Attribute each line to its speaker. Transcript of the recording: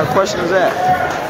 Speaker 1: kind of question is that?